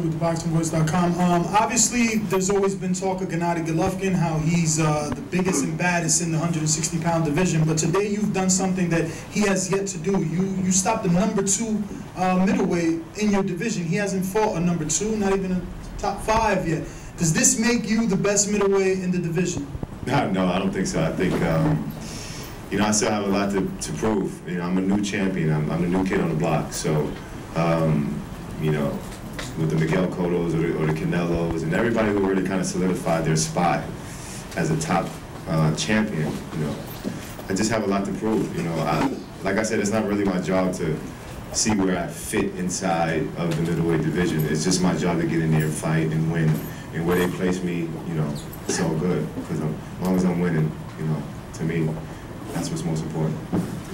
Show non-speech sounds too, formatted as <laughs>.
with BoxingVoice.com. Um, obviously, there's always been talk of Gennady Golovkin, how he's uh, the biggest and baddest in the 160-pound division. But today, you've done something that he has yet to do. You you stopped the number two uh, middleweight in your division. He hasn't fought a number two, not even a top five yet. Does this make you the best middleweight in the division? <laughs> No, no, I don't think so. I think, um, you know, I still have a lot to, to prove. You know, I'm a new champion. I'm, I'm new kid on the block. So, um, you know, with the Miguel Cottos or the, or the Canelos and everybody who really kind of solidified their spot as a top uh, champion, you know, I just have a lot to prove. You know, I, like I said, it's not really my job to see where I fit inside of the middleweight division. It's just my job to get in there and fight and win. And where they place me, you know, it's all good. Because as long as I'm winning, you know, to me, that's what's most important.